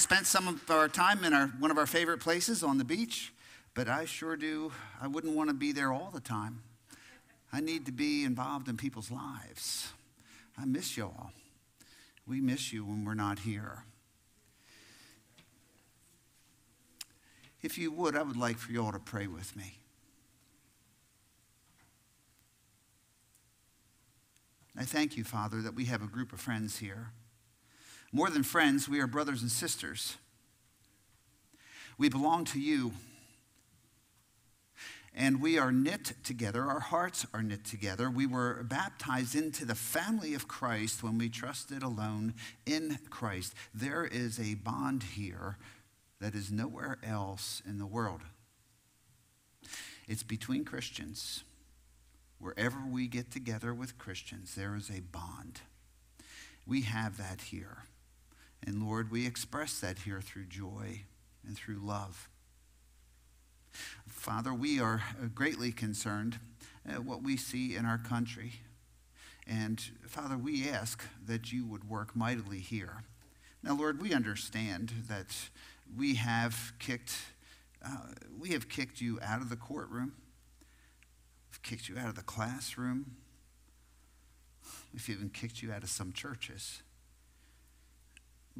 Spent some of our time in our, one of our favorite places on the beach, but I sure do, I wouldn't want to be there all the time. I need to be involved in people's lives. I miss y'all. We miss you when we're not here. If you would, I would like for you all to pray with me. I thank you, Father, that we have a group of friends here. More than friends, we are brothers and sisters. We belong to you. And we are knit together. Our hearts are knit together. We were baptized into the family of Christ when we trusted alone in Christ. There is a bond here that is nowhere else in the world. It's between Christians. Wherever we get together with Christians, there is a bond. We have that here. And Lord, we express that here through joy and through love. Father, we are greatly concerned at what we see in our country. And Father, we ask that you would work mightily here. Now, Lord, we understand that we have kicked, uh, we have kicked you out of the courtroom. We've kicked you out of the classroom. We've even kicked you out of some churches.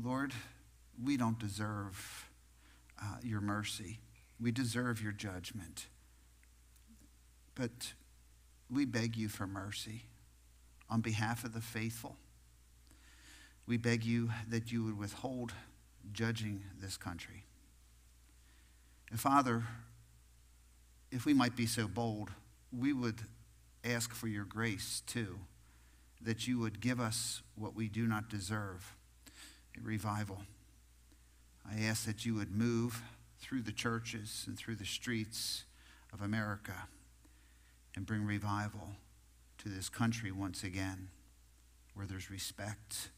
Lord, we don't deserve uh, your mercy. We deserve your judgment. But we beg you for mercy on behalf of the faithful. We beg you that you would withhold judging this country. And Father, if we might be so bold, we would ask for your grace too, that you would give us what we do not deserve revival. I ask that you would move through the churches and through the streets of America and bring revival to this country once again, where there's respect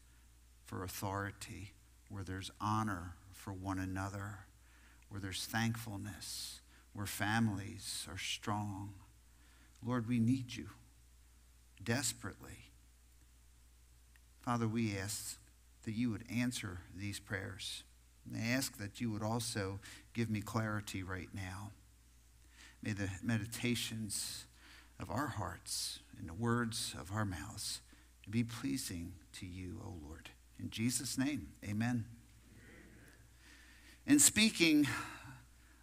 for authority, where there's honor for one another, where there's thankfulness, where families are strong Lord, we need you desperately. Father, we ask that you would answer these prayers. And I ask that you would also give me clarity right now. May the meditations of our hearts and the words of our mouths be pleasing to you, O Lord. In Jesus' name, amen. In speaking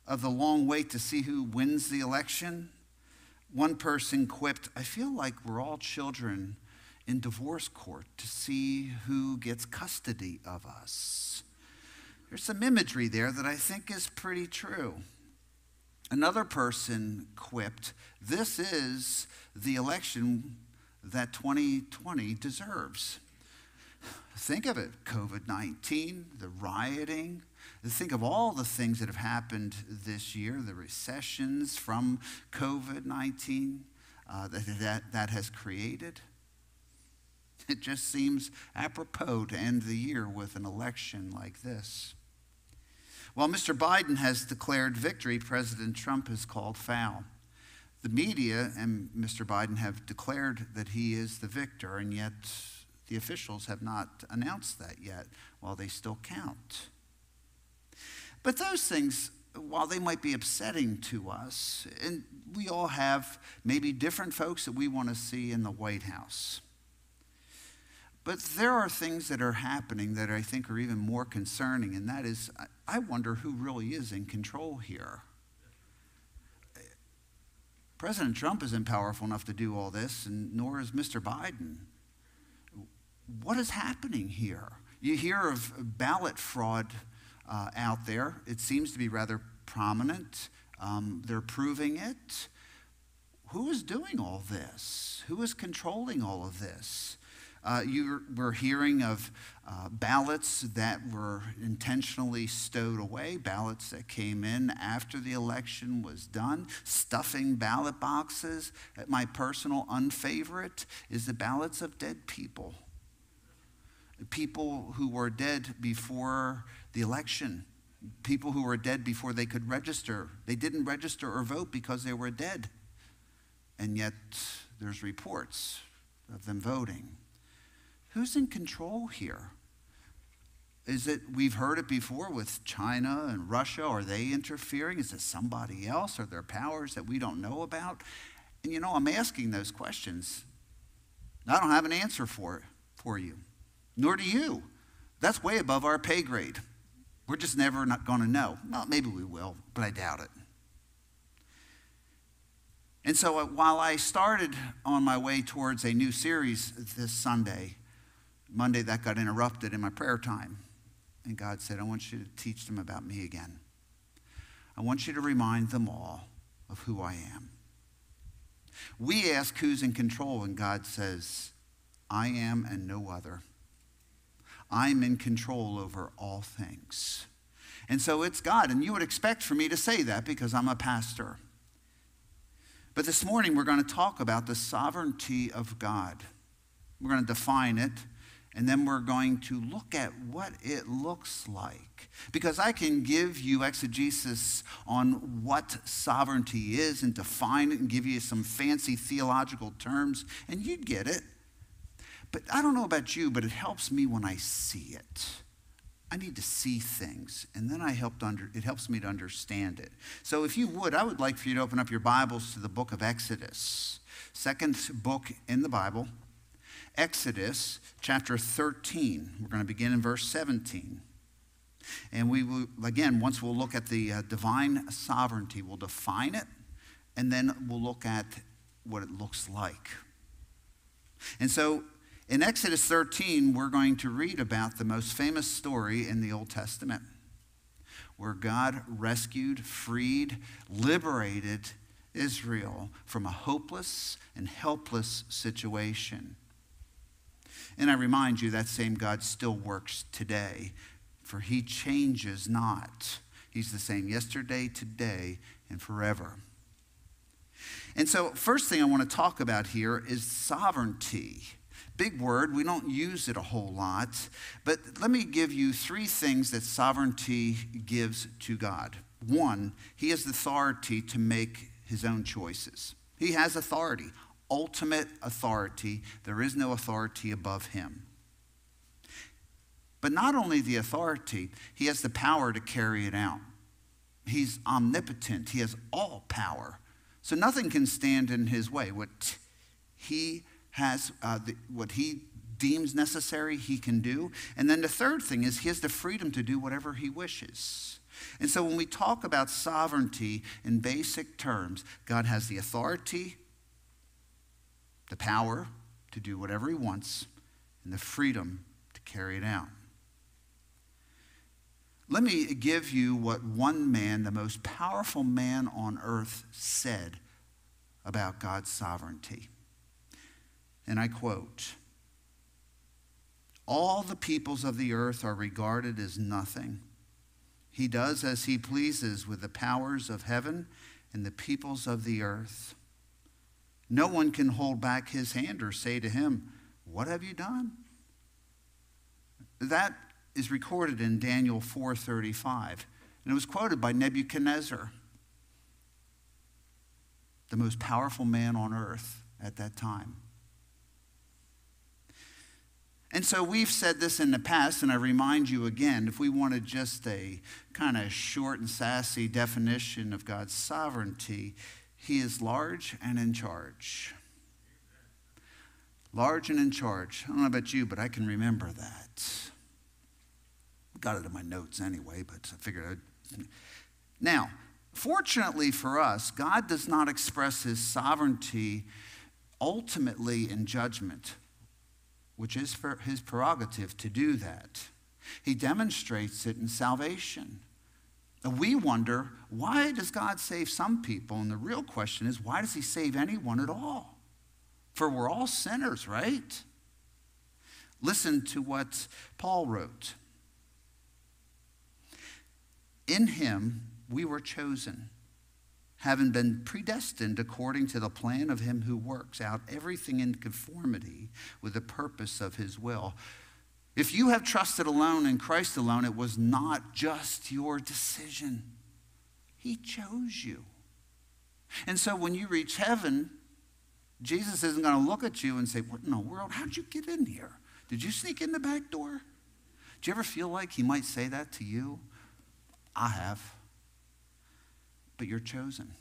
of the long wait to see who wins the election, one person quipped, I feel like we're all children in divorce court to see who gets custody of us. There's some imagery there that I think is pretty true. Another person quipped, This is the election that 2020 deserves. Think of it COVID 19, the rioting, Think of all the things that have happened this year, the recessions from COVID 19 uh, that, that, that has created. It just seems apropos to end the year with an election like this. While Mr. Biden has declared victory, President Trump has called foul. The media and Mr. Biden have declared that he is the victor, and yet the officials have not announced that yet, while they still count. But those things, while they might be upsetting to us, and we all have maybe different folks that we want to see in the White House. But there are things that are happening that I think are even more concerning, and that is I wonder who really is in control here. President Trump isn't powerful enough to do all this, and nor is Mr. Biden. What is happening here? You hear of ballot fraud uh, out there. It seems to be rather prominent. Um, they're proving it. Who is doing all this? Who is controlling all of this? Uh, you were hearing of uh, ballots that were intentionally stowed away, ballots that came in after the election was done, stuffing ballot boxes. My personal unfavorite is the ballots of dead people. People who were dead before the election. People who were dead before they could register. They didn't register or vote because they were dead. And yet there's reports of them voting. Who's in control here? Is it, we've heard it before with China and Russia. Are they interfering? Is it somebody else? Are there powers that we don't know about? And you know, I'm asking those questions. I don't have an answer for it for you, nor do you. That's way above our pay grade. We're just never not going to know. Well, maybe we will, but I doubt it. And so uh, while I started on my way towards a new series this Sunday, Monday that got interrupted in my prayer time. And God said, I want you to teach them about me again. I want you to remind them all of who I am. We ask who's in control, and God says, I am and no other. I'm in control over all things. And so it's God. And you would expect for me to say that because I'm a pastor. But this morning we're going to talk about the sovereignty of God. We're going to define it, and then we're going to look at what it looks like. Because I can give you exegesis on what sovereignty is and define it and give you some fancy theological terms, and you'd get it. But I don't know about you, but it helps me when I see it. I need to see things, and then I helped under, it helps me to understand it. So if you would, I would like for you to open up your Bibles to the book of Exodus, second book in the Bible. Exodus chapter 13. We're going to begin in verse 17. And we will, again, once we'll look at the uh, divine sovereignty, we'll define it, and then we'll look at what it looks like. And so in Exodus 13, we're going to read about the most famous story in the Old Testament where God rescued, freed, liberated Israel from a hopeless and helpless situation. And I remind you that same God still works today, for he changes not. He's the same yesterday, today, and forever. And so, first thing I want to talk about here is sovereignty big word. We don't use it a whole lot. But let me give you three things that sovereignty gives to God. One, he has the authority to make his own choices. He has authority, ultimate authority. There is no authority above him. But not only the authority, he has the power to carry it out. He's omnipotent, he has all power. So nothing can stand in his way. What he has uh, the, what he deems necessary, he can do. And then the third thing is he has the freedom to do whatever he wishes. And so when we talk about sovereignty in basic terms, God has the authority, the power to do whatever he wants, and the freedom to carry it out. Let me give you what one man, the most powerful man on earth, said about God's sovereignty. And I quote All the peoples of the earth are regarded as nothing. He does as he pleases with the powers of heaven and the peoples of the earth. No one can hold back his hand or say to him, What have you done? That is recorded in Daniel 4:35 and it was quoted by Nebuchadnezzar the most powerful man on earth at that time and so we've said this in the past, and I remind you again if we wanted just a kind of short and sassy definition of God's sovereignty, He is large and in charge. Large and in charge. I don't know about you, but I can remember that. Got it in my notes anyway, but I figured I'd. Now, fortunately for us, God does not express His sovereignty ultimately in judgment which is for his prerogative to do that. He demonstrates it in salvation. We wonder, why does God save some people? And the real question is, why does he save anyone at all? For we're all sinners, right? Listen to what Paul wrote. In him we were chosen having been predestined according to the plan of him who works out everything in conformity with the purpose of his will. If you have trusted alone in Christ alone, it was not just your decision. He chose you. And so when you reach heaven, Jesus isn't going to look at you and say, What in the world? How'd you get in here? Did you sneak in the back door? Do you ever feel like he might say that to you? I have. But you're chosen,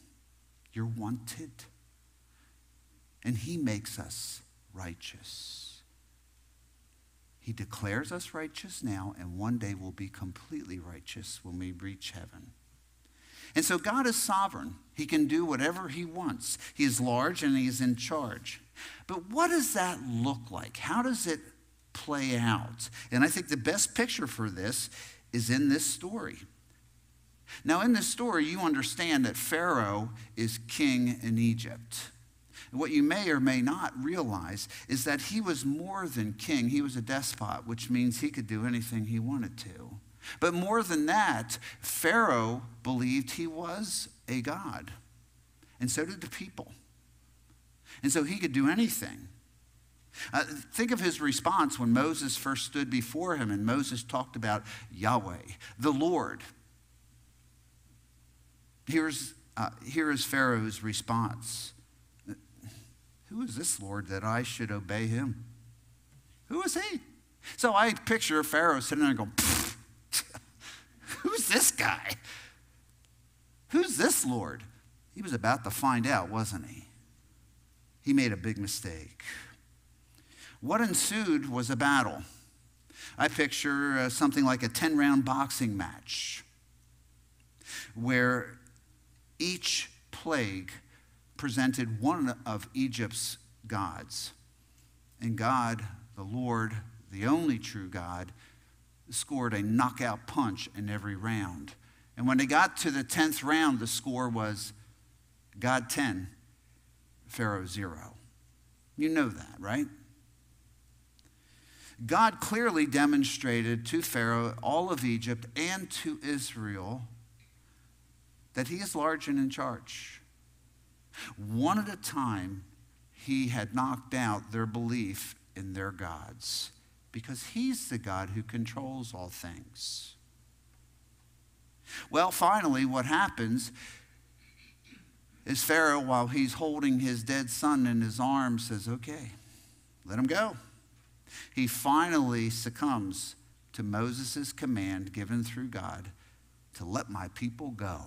you're wanted. And he makes us righteous. He declares us righteous now, and one day we'll be completely righteous when we reach heaven. And so God is sovereign. He can do whatever he wants. He is large and he is in charge. But what does that look like? How does it play out? And I think the best picture for this is in this story. Now, in this story, you understand that Pharaoh is king in Egypt. What you may or may not realize is that he was more than king. He was a despot, which means he could do anything he wanted to. But more than that, Pharaoh believed he was a god, and so did the people. And so he could do anything. Uh, think of his response when Moses first stood before him and Moses talked about Yahweh, the Lord. Here's, uh, here is Pharaoh's response Who is this Lord that I should obey him? Who is he? So I picture Pharaoh sitting there and going, Who's this guy? Who's this Lord? He was about to find out, wasn't he? He made a big mistake. What ensued was a battle. I picture uh, something like a 10 round boxing match where each plague presented one of Egypt's gods. And God, the Lord, the only true God, scored a knockout punch in every round. And when they got to the 10th round, the score was God 10, Pharaoh 0. You know that, right? God clearly demonstrated to Pharaoh, all of Egypt, and to Israel that he is large and in charge. One at a time, he had knocked out their belief in their gods because he's the God who controls all things. Well, finally, what happens is Pharaoh, while he's holding his dead son in his arms, says, Okay, let him go he finally succumbs to Moses' command given through God to let my people go.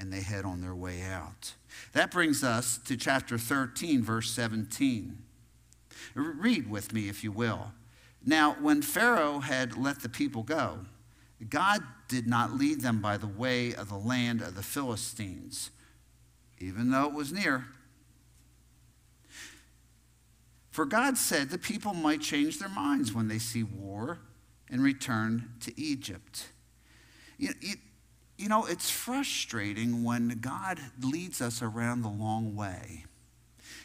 And they head on their way out. That brings us to chapter 13, verse 17. Read with me, if you will. Now, when Pharaoh had let the people go, God did not lead them by the way of the land of the Philistines, even though it was near. For God said the people might change their minds when they see war and return to Egypt. You, you, you know, it's frustrating when God leads us around the long way.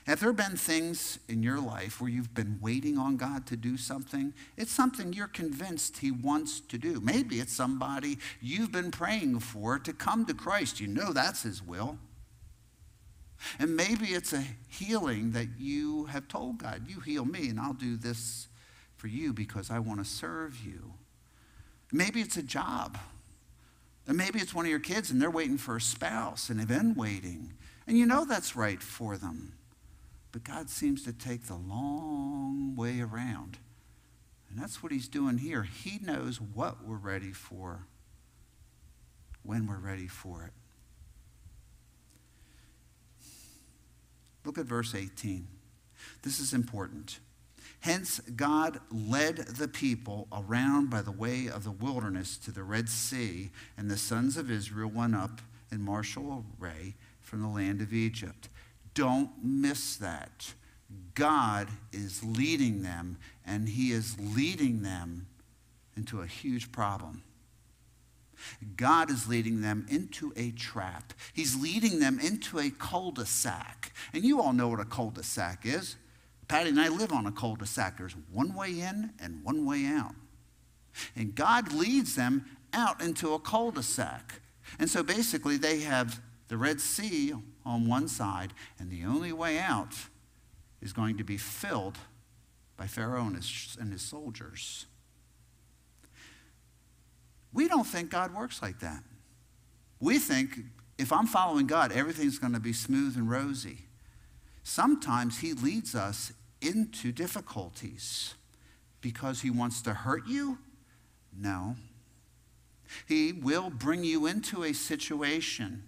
Have there been things in your life where you've been waiting on God to do something? It's something you're convinced He wants to do. Maybe it's somebody you've been praying for to come to Christ. You know that's His will. And maybe it's a healing that you have told God, you heal me, and I'll do this for you because I want to serve you. Maybe it's a job. And maybe it's one of your kids and they're waiting for a spouse and they've been waiting. And you know that's right for them. But God seems to take the long way around. And that's what he's doing here. He knows what we're ready for when we're ready for it. Look at verse 18. This is important. Hence, God led the people around by the way of the wilderness to the Red Sea, and the sons of Israel went up in martial array from the land of Egypt. Don't miss that. God is leading them, and He is leading them into a huge problem. God is leading them into a trap. He's leading them into a cul de sac. And you all know what a cul de sac is. Patty and I live on a cul de sac. There's one way in and one way out. And God leads them out into a cul de sac. And so basically, they have the Red Sea on one side, and the only way out is going to be filled by Pharaoh and his, and his soldiers. We don't think God works like that. We think if I'm following God, everything's going to be smooth and rosy. Sometimes He leads us into difficulties because He wants to hurt you No. He will bring you into a situation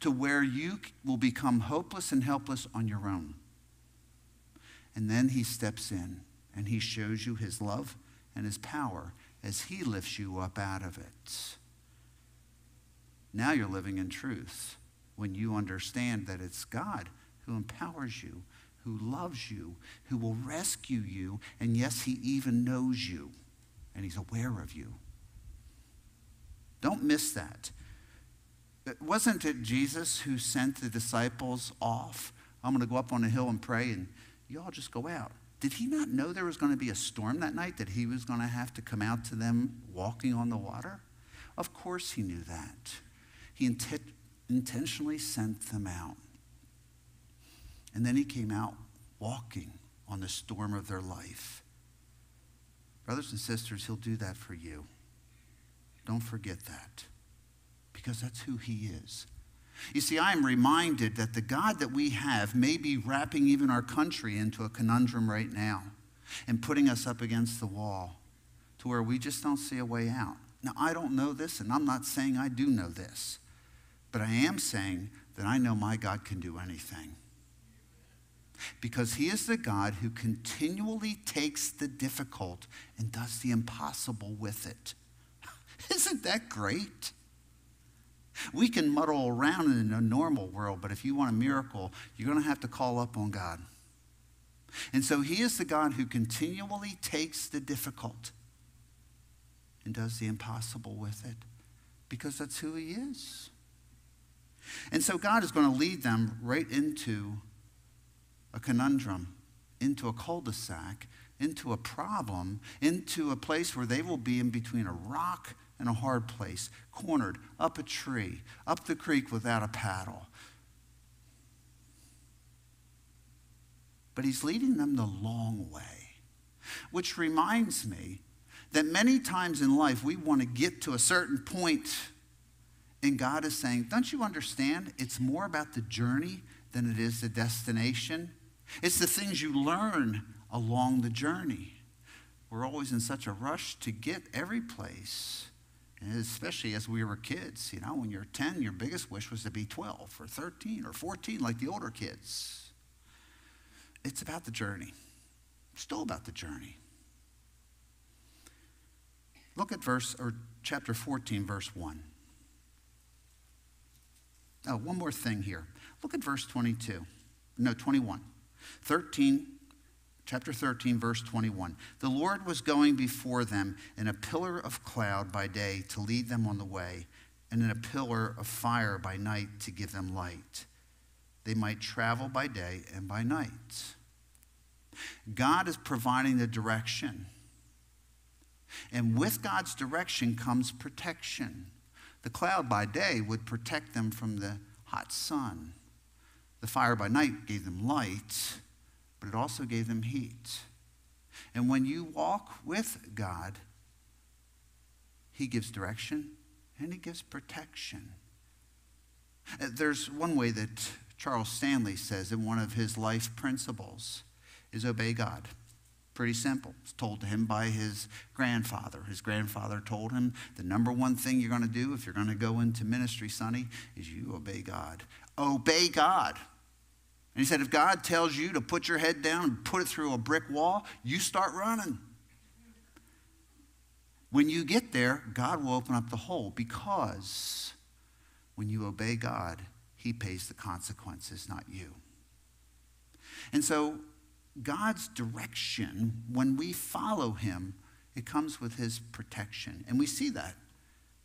to where you will become hopeless and helpless on your own. And then he steps in and he shows you his love and his power as he lifts you up out of it. Now you're living in truth when you understand that it's God who empowers you, who loves you, who will rescue you, and yes, he even knows you and he's aware of you. Don't miss that. Wasn't it Jesus who sent the disciples off? I'm going to go up on a hill and pray, and you all just go out. Did he not know there was going to be a storm that night, that he was going to have to come out to them walking on the water? Of course he knew that. He int- intentionally sent them out. And then he came out walking on the storm of their life. Brothers and sisters, he'll do that for you. Don't forget that because that's who he is. You see, I am reminded that the God that we have may be wrapping even our country into a conundrum right now and putting us up against the wall to where we just don't see a way out. Now, I don't know this, and I'm not saying I do know this, but I am saying that I know my God can do anything. Because he is the God who continually takes the difficult and does the impossible with it. Isn't that great? We can muddle around in a normal world, but if you want a miracle, you're going to have to call up on God. And so he is the God who continually takes the difficult and does the impossible with it because that's who he is. And so God is going to lead them right into a conundrum, into a cul de sac, into a problem, into a place where they will be in between a rock and a hard place, cornered, up a tree, up the creek without a paddle. But he's leading them the long way, which reminds me that many times in life we want to get to a certain point, and God is saying, Don't you understand? It's more about the journey than it is the destination. It's the things you learn along the journey. We're always in such a rush to get every place. And especially as we were kids, you know, when you're 10, your biggest wish was to be 12 or 13 or 14, like the older kids. It's about the journey, still about the journey. Look at verse or chapter 14, verse 1. Oh, one more thing here. Look at verse 22. No, 21. 13 chapter 13, verse 21. The Lord was going before them in a pillar of cloud by day to lead them on the way, and in a pillar of fire by night to give them light. They might travel by day and by night. God is providing the direction. And with God's direction comes protection. The cloud by day would protect them from the hot sun. The fire by night gave them light but it also gave them heat. And when you walk with God, He gives direction and He gives protection. Uh, there's one way that Charles Stanley says in one of his life principles is obey God. Pretty simple. It's told to him by his grandfather. His grandfather told him the number one thing you're going to do if you're going to go into ministry, Sonny, is you obey God. Obey God. And he said, if God tells you to put your head down and put it through a brick wall, you start running. When you get there, God will open up the hole because when you obey God, He pays the consequences, not you. And so, God's direction, when we follow Him, it comes with His protection. And we see that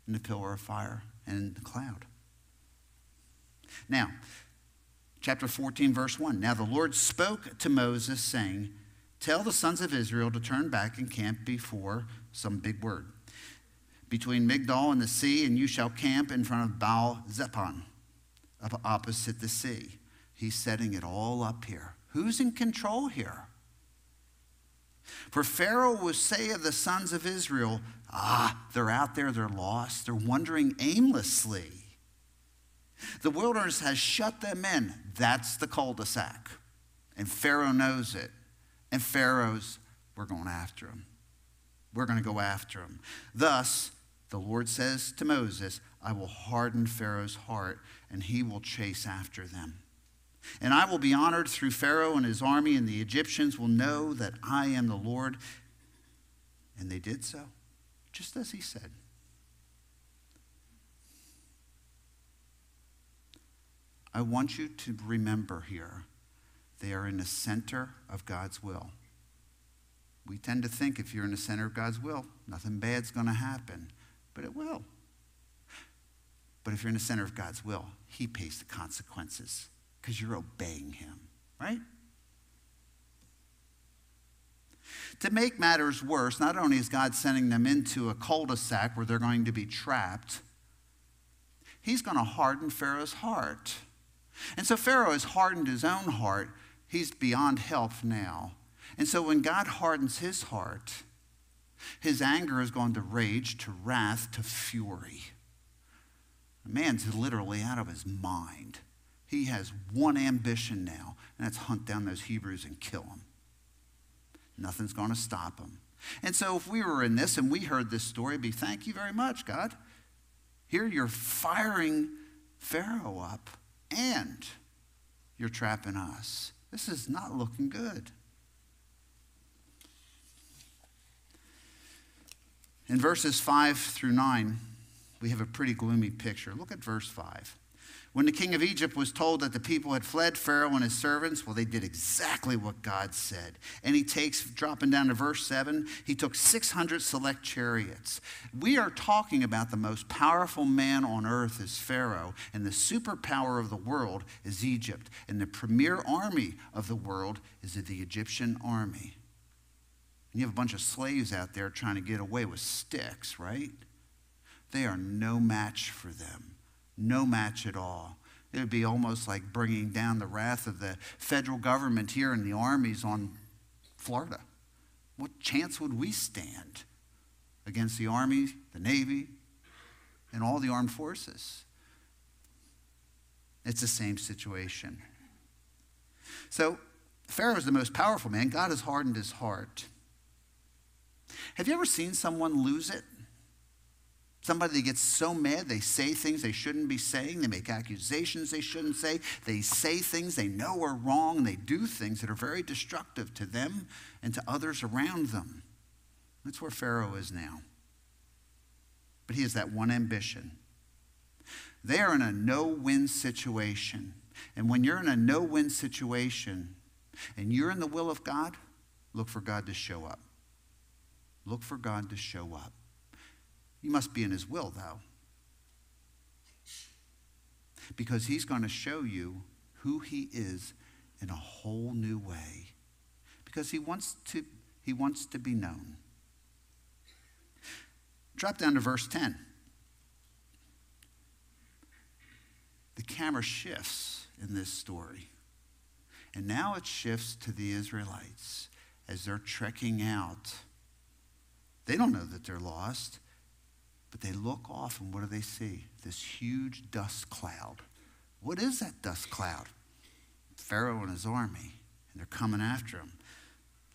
in the pillar of fire and in the cloud. Now, chapter 14, verse 1. Now the Lord spoke to Moses, saying, Tell the sons of Israel to turn back and camp before some big word. Between Migdol and the sea, and you shall camp in front of Baal Zephon, up opposite the sea. He's setting it all up here. Who's in control here? For Pharaoh will say of the sons of Israel, Ah, they're out there, they're lost, they're wandering aimlessly. The wilderness has shut them in. That's the cul de sac. And Pharaoh knows it. And Pharaoh's, we're going after him. We're going to go after him. Thus, the Lord says to Moses, I will harden Pharaoh's heart, and he will chase after them. And I will be honored through Pharaoh and his army, and the Egyptians will know that I am the Lord. And they did so, just as he said. I want you to remember here they are in the center of God's will. We tend to think if you're in the center of God's will, nothing bad's going to happen, but it will. But if you're in the center of God's will, He pays the consequences because you're obeying Him, right? To make matters worse, not only is God sending them into a cul de sac where they're going to be trapped, He's going to harden Pharaoh's heart. And so Pharaoh has hardened his own heart. He's beyond help now. And so when God hardens his heart, his anger is going to rage to wrath to fury. The man's literally out of his mind. He has one ambition now, and that's hunt down those Hebrews and kill them. Nothing's going to stop him. And so if we were in this and we heard this story, be thank you very much, God. Here you're firing Pharaoh up and you're trapping us. This is not looking good. In verses 5 through 9, we have a pretty gloomy picture. Look at verse 5. When the king of Egypt was told that the people had fled, Pharaoh and his servants, well, they did exactly what God said. And he takes, dropping down to verse 7, he took 600 select chariots. We are talking about the most powerful man on earth is Pharaoh, and the superpower of the world is Egypt. And the premier army of the world is the Egyptian army. And you have a bunch of slaves out there trying to get away with sticks, right? They are no match for them no match at all. It would be almost like bringing down the wrath of the federal government here and the armies on Florida. What chance would we stand against the Army, the Navy, and all the armed forces? It's the same situation. So, Pharaoh is the most powerful man. God has hardened his heart. Have you ever seen someone lose it? Somebody gets so mad they say things they shouldn't be saying. They make accusations they shouldn't say. They say things they know are wrong. And they do things that are very destructive to them and to others around them. That's where Pharaoh is now. But he has that one ambition. They are in a no win situation. And when you're in a no win situation and you're in the will of God, look for God to show up. Look for God to show up. You must be in his will, though. Because he's going to show you who he is in a whole new way. Because he wants to, he wants to be known. Drop down to verse 10. The camera shifts in this story. And now it shifts to the Israelites as they're trekking out. They don't know that they're lost. But they look off and what do they see? This huge dust cloud. What is that dust cloud? Pharaoh and his army, and they're coming after him.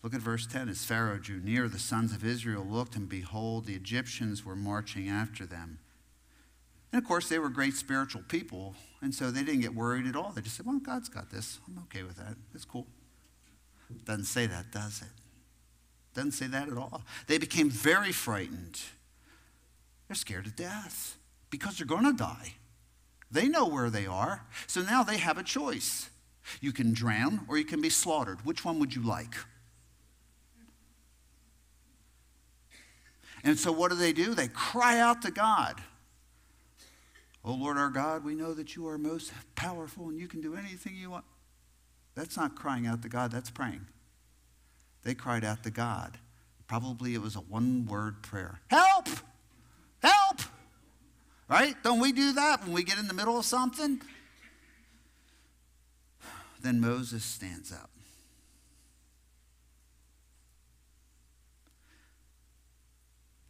Look at verse 10. As Pharaoh drew near, the sons of Israel looked, and behold, the Egyptians were marching after them. And of course, they were great spiritual people, and so they didn't get worried at all. They just said, Well, God's got this. I'm okay with that. It's cool. Doesn't say that, does it? Doesn't say that at all. They became very frightened. They're scared to death because they're going to die. They know where they are. So now they have a choice. You can drown or you can be slaughtered. Which one would you like? And so what do they do? They cry out to God. Oh Lord our God, we know that you are most powerful and you can do anything you want. That's not crying out to God, that's praying. They cried out to God. Probably it was a one word prayer Help! Help! Right? Don't we do that when we get in the middle of something? Then Moses stands up.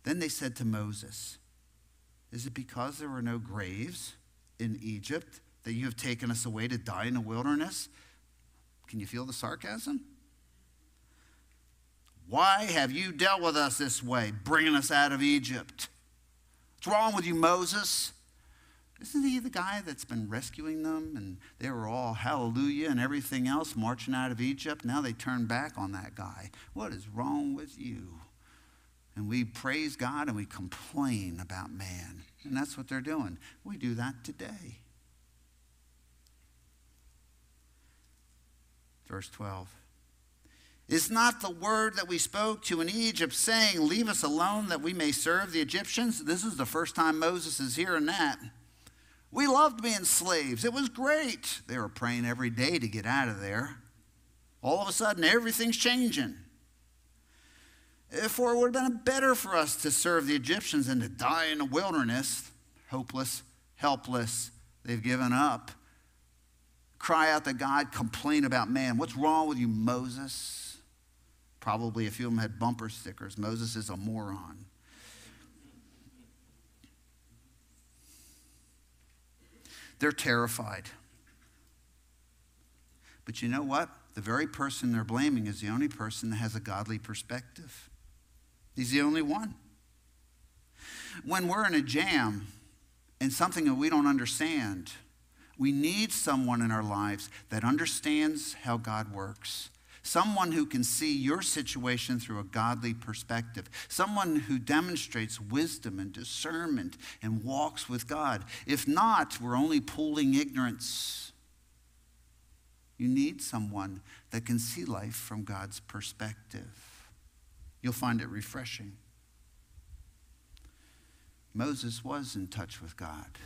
Then they said to Moses, Is it because there were no graves in Egypt that you have taken us away to die in the wilderness? Can you feel the sarcasm? Why have you dealt with us this way, bringing us out of Egypt? Wrong with you, Moses? Isn't he the guy that's been rescuing them? And they were all hallelujah and everything else marching out of Egypt. Now they turn back on that guy. What is wrong with you? And we praise God and we complain about man. And that's what they're doing. We do that today. Verse 12. Is not the word that we spoke to in Egypt saying, Leave us alone that we may serve the Egyptians? This is the first time Moses is hearing that. We loved being slaves. It was great. They were praying every day to get out of there. All of a sudden, everything's changing. For it would have been better for us to serve the Egyptians than to die in the wilderness, hopeless, helpless. They've given up. Cry out to God, complain about man. What's wrong with you, Moses? Probably a few of them had bumper stickers. Moses is a moron. They're terrified. But you know what? The very person they're blaming is the only person that has a godly perspective. He's the only one. When we're in a jam and something that we don't understand, we need someone in our lives that understands how God works someone who can see your situation through a godly perspective, someone who demonstrates wisdom and discernment and walks with God. If not, we're only pooling ignorance. You need someone that can see life from God's perspective. You'll find it refreshing. Moses was in touch with God.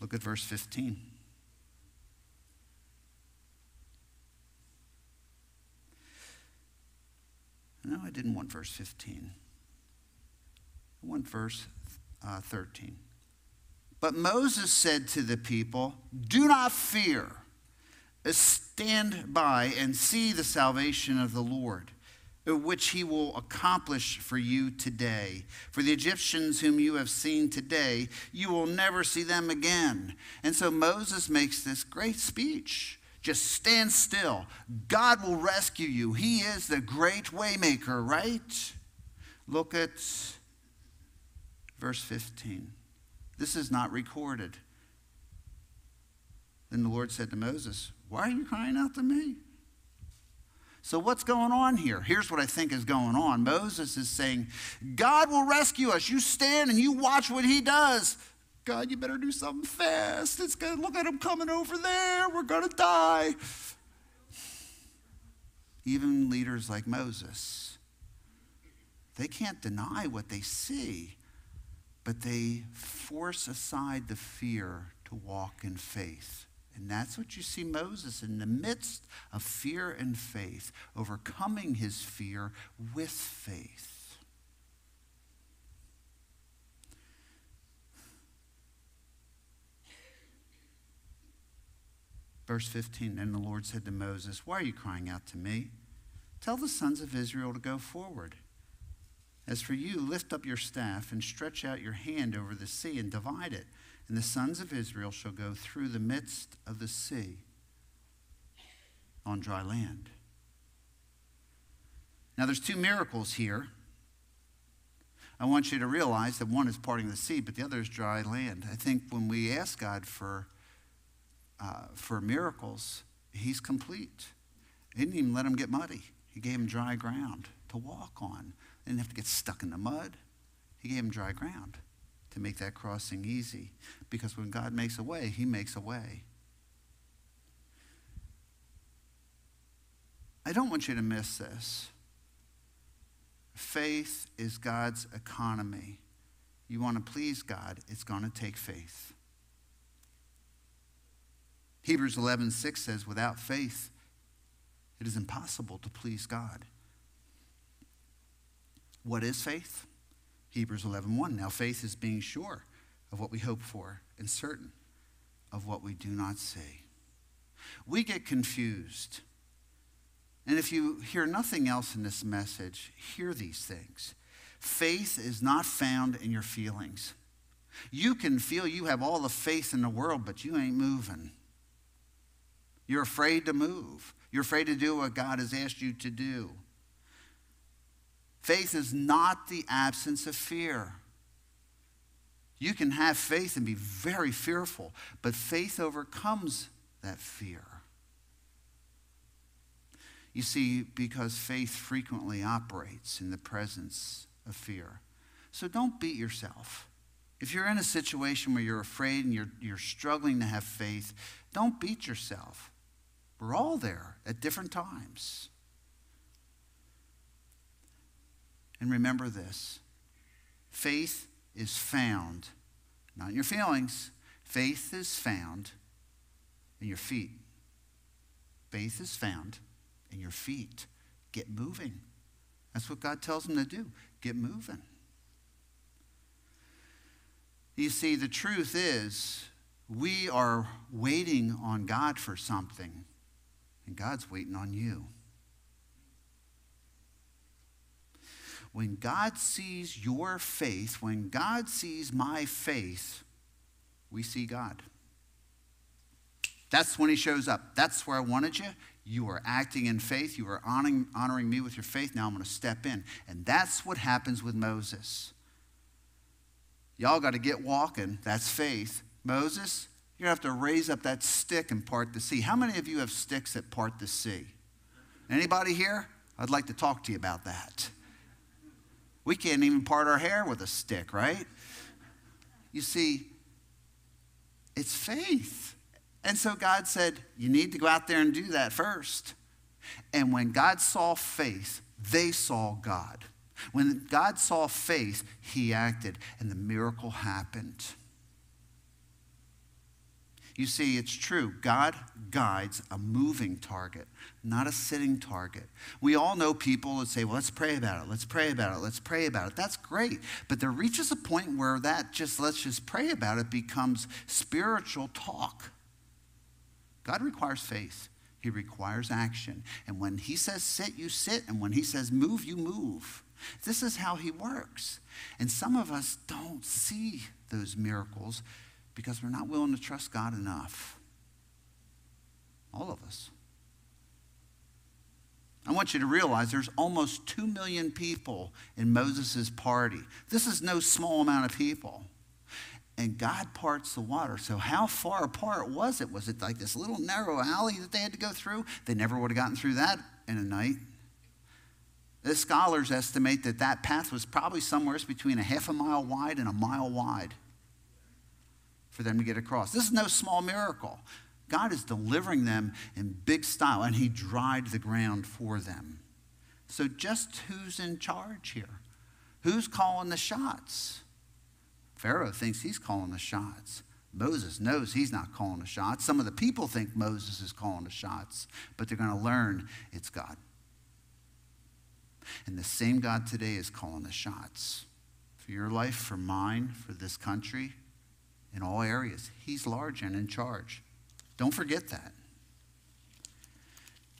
Look at verse 15. No, I didn't want verse 15. I want verse uh, 13. But Moses said to the people, Do not fear. Stand by and see the salvation of the Lord, which he will accomplish for you today. For the Egyptians whom you have seen today, you will never see them again. And so Moses makes this great speech. Just stand still. God will rescue you. He is the great waymaker, right? Look at verse 15. This is not recorded. Then the Lord said to Moses, Why are you crying out to me? So, what's going on here? Here's what I think is going on. Moses is saying, God will rescue us. You stand and you watch what he does. God, you better do something fast. It's good. Look at him coming over there. We're going to die. Even leaders like Moses, they can't deny what they see, but they force aside the fear to walk in faith. And that's what you see Moses in the midst of fear and faith, overcoming his fear with faith. Verse 15 And the Lord said to Moses, Why are you crying out to me? Tell the sons of Israel to go forward. As for you, lift up your staff and stretch out your hand over the sea and divide it, and the sons of Israel shall go through the midst of the sea on dry land. Now, there's two miracles here. I want you to realize that one is parting the sea, but the other is dry land. I think when we ask God for uh, for miracles, he's complete. He didn't even let him get muddy. He gave him dry ground to walk on. Didn't have to get stuck in the mud. He gave him dry ground to make that crossing easy. Because when God makes a way, he makes a way. I don't want you to miss this. Faith is God's economy. You want to please God, it's going to take faith. Hebrews 11:6 says without faith it is impossible to please God. What is faith? Hebrews 11:1. Now faith is being sure of what we hope for and certain of what we do not see. We get confused. And if you hear nothing else in this message, hear these things. Faith is not found in your feelings. You can feel you have all the faith in the world, but you ain't moving. You're afraid to move. You're afraid to do what God has asked you to do. Faith is not the absence of fear. You can have faith and be very fearful, but faith overcomes that fear. You see, because faith frequently operates in the presence of fear. So don't beat yourself. If you're in a situation where you're afraid and you're, you're struggling to have faith, don't beat yourself. We're all there at different times. And remember this faith is found, not in your feelings, faith is found in your feet. Faith is found in your feet. Get moving. That's what God tells them to do. Get moving. You see, the truth is, we are waiting on God for something, and God's waiting on you. When God sees your faith, when God sees my faith, we see God. That's when He shows up. That's where I wanted you. You are acting in faith. You are honoring, honoring me with your faith. Now I'm going to step in. And that's what happens with Moses. Y'all got to get walking. That's faith. Moses, to have to raise up that stick and part the sea. How many of you have sticks that part the sea? Anybody here? I'd like to talk to you about that. We can't even part our hair with a stick, right? You see, it's faith. And so God said, You need to go out there and do that first. And when God saw faith, they saw God. When God saw faith, he acted, and the miracle happened. You see, it's true. God guides a moving target, not a sitting target. We all know people that say, well, let's pray about it, let's pray about it, let's pray about it. That's great. But there reaches a point where that just, let's just pray about it, becomes spiritual talk. God requires faith, He requires action. And when He says sit, you sit. And when He says move, you move. This is how He works. And some of us don't see those miracles because we're not willing to trust God enough. All of us. I want you to realize there's almost 2 million people in Moses' party. This is no small amount of people. And God parts the water. So, how far apart was it? Was it like this little narrow alley that they had to go through? They never would have gotten through that in a night. The scholars estimate that that path was probably somewhere between a half a mile wide and a mile wide for them to get across. This is no small miracle. God is delivering them in big style, and He dried the ground for them. So, just who's in charge here? Who's calling the shots? Pharaoh thinks he's calling the shots. Moses knows he's not calling the shots. Some of the people think Moses is calling the shots, but they're going to learn it's God. And the same God today is calling the shots for your life, for mine, for this country, in all areas. He's large and in charge. Don't forget that.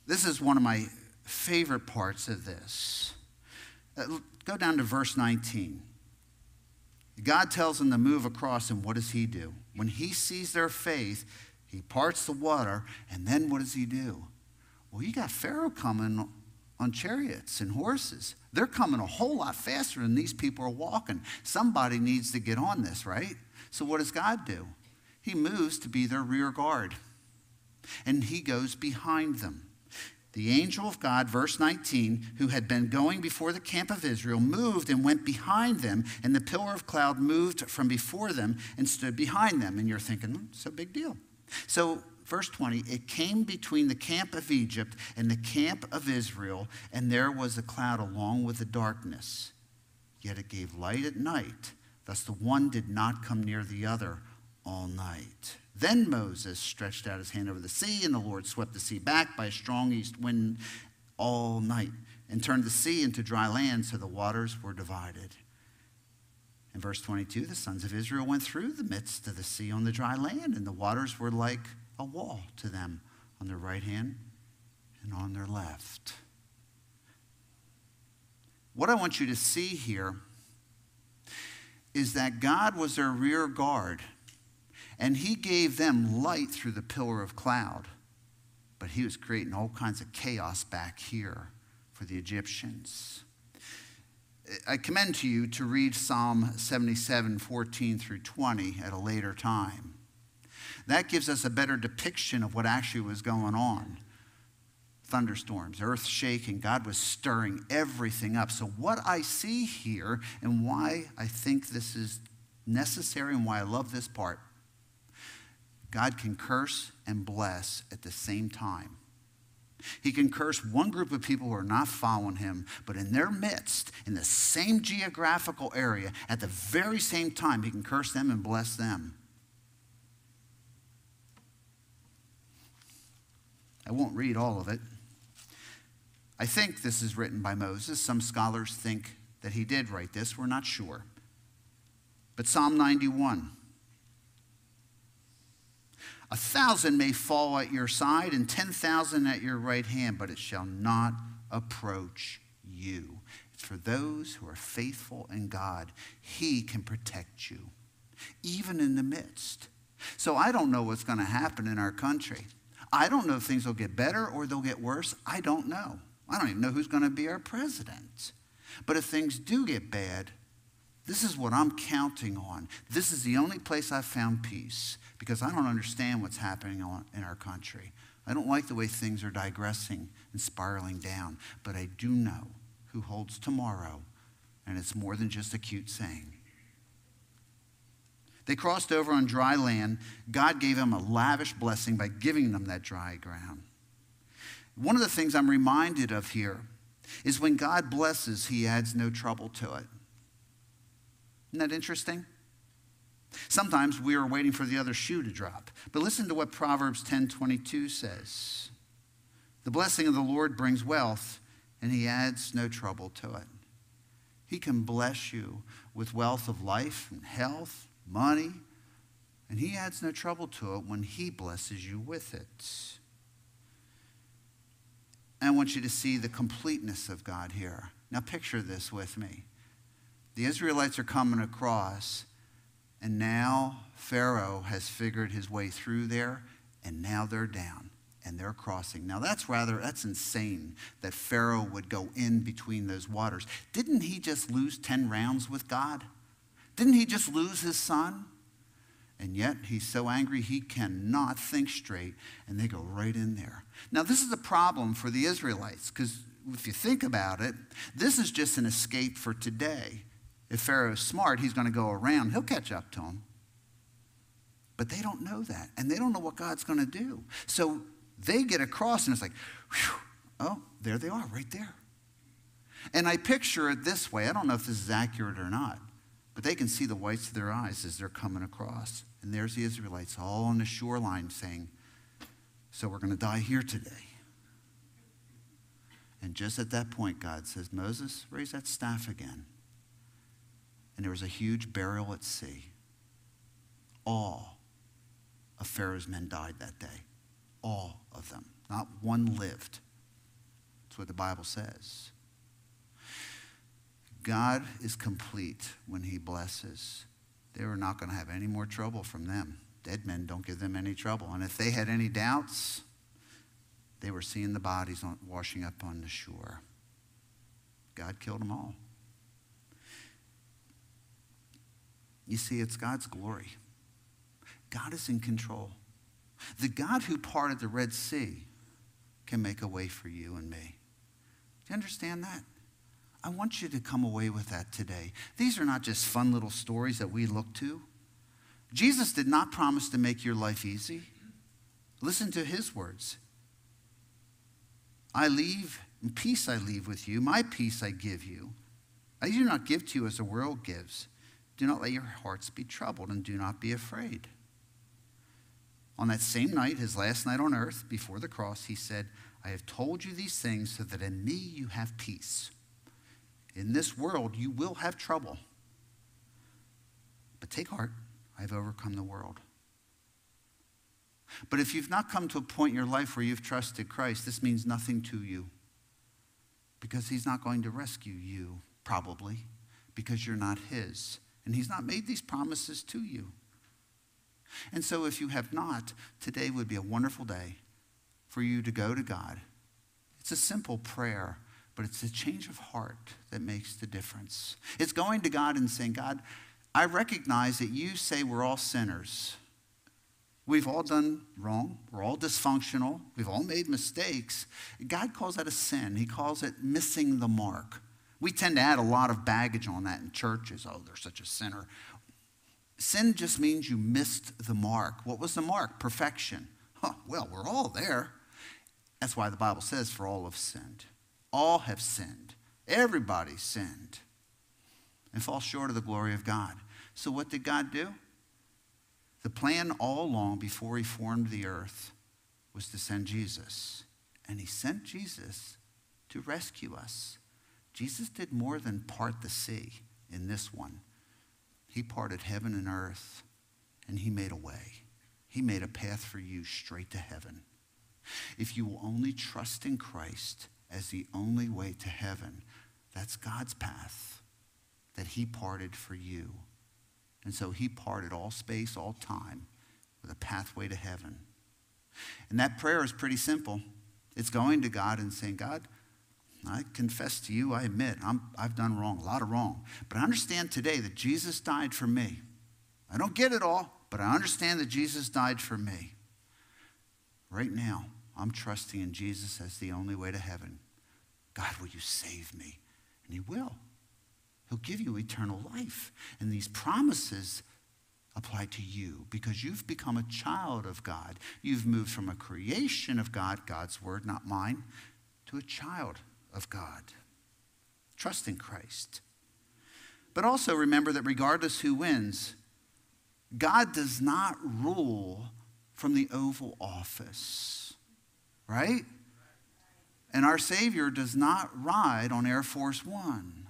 This is one of my favorite parts of this. Uh, go down to verse 19. God tells them to move across, and what does he do? When he sees their faith, he parts the water, and then what does he do? Well, you got Pharaoh coming on chariots and horses. They're coming a whole lot faster than these people are walking. Somebody needs to get on this, right? So, what does God do? He moves to be their rear guard, and he goes behind them. The angel of God, verse 19, who had been going before the camp of Israel, moved and went behind them, and the pillar of cloud moved from before them and stood behind them. And you're thinking, hmm, it's a big deal. So, verse 20, it came between the camp of Egypt and the camp of Israel, and there was a cloud along with the darkness. Yet it gave light at night Thus the one did not come near the other all night. Then Moses stretched out his hand over the sea, and the Lord swept the sea back by a strong east wind all night and turned the sea into dry land, so the waters were divided. In verse 22, the sons of Israel went through the midst of the sea on the dry land, and the waters were like a wall to them on their right hand and on their left. What I want you to see here is that God was their rear guard, and He gave them light through the pillar of cloud. But He was creating all kinds of chaos back here for the Egyptians. I commend to you to read Psalm 77, 14 through 20 at a later time. That gives us a better depiction of what actually was going on. Thunderstorms, earth shaking, God was stirring everything up. So, what I see here and why I think this is necessary and why I love this part God can curse and bless at the same time. He can curse one group of people who are not following him, but in their midst, in the same geographical area, at the very same time, he can curse them and bless them. I won't read all of it. I think this is written by Moses. Some scholars think that he did write this. We're not sure. But Psalm 91 a thousand may fall at your side and 10,000 at your right hand, but it shall not approach you. It's for those who are faithful in God. He can protect you, even in the midst. So I don't know what's going to happen in our country. I don't know if things will get better or they'll get worse. I don't know. I don't even know who's going to be our president. But if things do get bad, this is what I'm counting on. This is the only place I've found peace because I don't understand what's happening in our country. I don't like the way things are digressing and spiraling down, but I do know who holds tomorrow, and it's more than just a cute saying. They crossed over on dry land. God gave them a lavish blessing by giving them that dry ground. One of the things I'm reminded of here is when God blesses, he adds no trouble to it. Isn't that interesting? Sometimes we are waiting for the other shoe to drop. But listen to what Proverbs 10:22 says. The blessing of the Lord brings wealth, and he adds no trouble to it. He can bless you with wealth of life and health, money, and he adds no trouble to it when he blesses you with it. I want you to see the completeness of God here. Now, picture this with me. The Israelites are coming across, and now Pharaoh has figured his way through there, and now they're down and they're crossing. Now that's rather that's insane that Pharaoh would go in between those waters. Didn't he just lose 10 rounds with God? Didn't he just lose his son? And yet he's so angry he cannot think straight, and they go right in there. Now, this is a problem for the Israelites because if you think about it, this is just an escape for today. If Pharaoh's smart, he's going to go around, he'll catch up to him. But they don't know that, and they don't know what God's going to do. So they get across, and it's like, whew, oh, there they are, right there. And I picture it this way I don't know if this is accurate or not, but they can see the whites of their eyes as they're coming across. And there's the Israelites all on the shoreline saying, So we're going to die here today. And just at that point, God says, Moses, raise that staff again and there was a huge burial at sea. All of Pharaoh's men died that day. All of them. Not one lived. That's what the Bible says. God is complete when he blesses. They were not going to have any more trouble from them. Dead men don't give them any trouble. And if they had any doubts, they were seeing the bodies washing up on the shore. God killed them all. You see, it's God's glory. God is in control. The God who parted the Red Sea can make a way for you and me. Do you understand that? I want you to come away with that today. These are not just fun little stories that we look to. Jesus did not promise to make your life easy. Listen to his words. I leave, peace I leave with you, my peace I give you. I do not give to you as the world gives. Do not let your hearts be troubled and do not be afraid. On that same night, his last night on earth, before the cross, he said, I have told you these things so that in me you have peace. In this world you will have trouble. But take heart, I have overcome the world. But if you've not come to a point in your life where you've trusted Christ, this means nothing to you. Because he's not going to rescue you, probably, because you're not his. And He's not made these promises to you. And so, if you have not, today would be a wonderful day for you to go to God. It's a simple prayer but it's a change of heart that makes the difference. It's going to God and saying, God, I recognize that you say we're all sinners. We've all done wrong. We're all dysfunctional. We've all made mistakes. God calls that a sin. He calls it missing the mark. We tend to add a lot of baggage on that in churches. Oh, they're such a sinner. Sin just means you missed the mark. What was the mark? Perfection. Huh, well, we're all there. That's why the Bible says, for all have sinned. All have sinned. Everybody sinned and fall short of the glory of God. So, what did God do? The plan all along before he formed the earth was to send Jesus. And he sent Jesus to rescue us. Jesus did more than part the sea in this one. He parted heaven and earth, and he made a way. He made a path for you straight to heaven. If you will only trust in Christ as the only way to heaven, that's God's path that he parted for you. And so he parted all space, all time, with a pathway to heaven. And that prayer is pretty simple. It's going to God and saying, God, I confess to you, I admit, i have done wrong, a lot of wrong. But I understand today that Jesus died for me. I don't get it all, but I understand that Jesus died for me. Right now, I'm trusting in Jesus as the only way to heaven. God, will you save me? And He will. He'll give you eternal life. And these promises apply to you because you've become a child of God. You've moved from a creation of God, God's word, not mine, to a child of God. Trust in Christ. But also remember that regardless who wins, God does not rule from the Oval Office, right? And our Savior does not ride on Air Force One.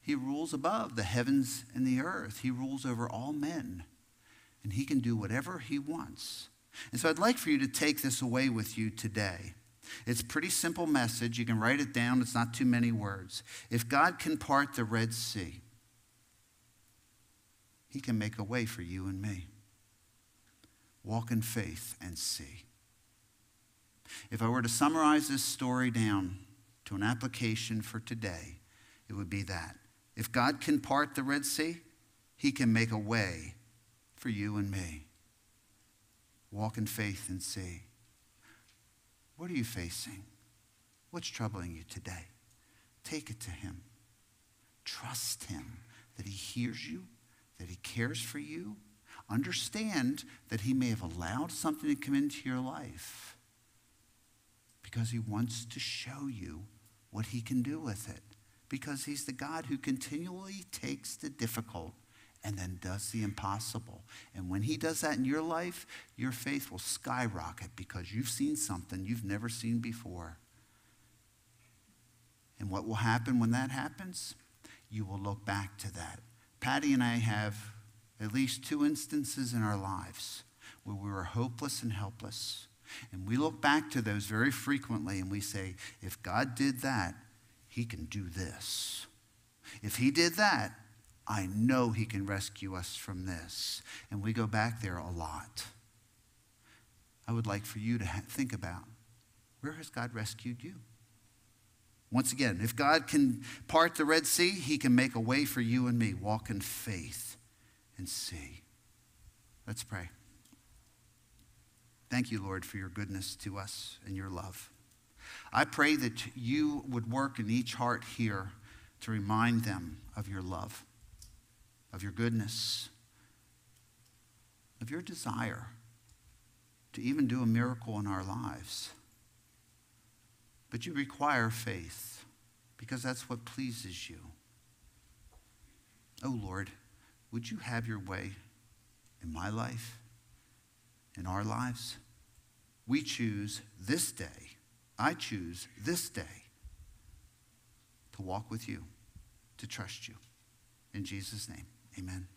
He rules above the heavens and the earth. He rules over all men. And he can do whatever he wants. And so I'd like for you to take this away with you today. It's a pretty simple message. You can write it down, it's not too many words. If God can part the Red Sea, he can make a way for you and me. Walk in faith and see. If I were to summarize this story down to an application for today, it would be that if God can part the Red Sea, he can make a way for you and me. Walk in faith and see. What are you facing? What's troubling you today? Take it to him. Trust him that he hears you, that he cares for you. Understand that he may have allowed something to come into your life because he wants to show you what he can do with it because he's the God who continually takes the difficult and then does the impossible. And when he does that in your life, your faith will skyrocket because you've seen something you've never seen before. And what will happen when that happens? You will look back to that. Patty and I have at least two instances in our lives where we were hopeless and helpless. And we look back to those very frequently and we say, if God did that, he can do this. If he did that, I know he can rescue us from this. And we go back there a lot. I would like for you to think about where has God rescued you? Once again, if God can part the Red Sea, he can make a way for you and me. Walk in faith and see. Let's pray. Thank you, Lord, for your goodness to us and your love. I pray that you would work in each heart here to remind them of your love, of your goodness, of your desire to even do a miracle in our lives. But you require faith because that's what pleases you. Oh Lord, would you have your way in my life, in our lives? We choose this day I choose this day to walk with you, to trust you. In Jesus' name, amen.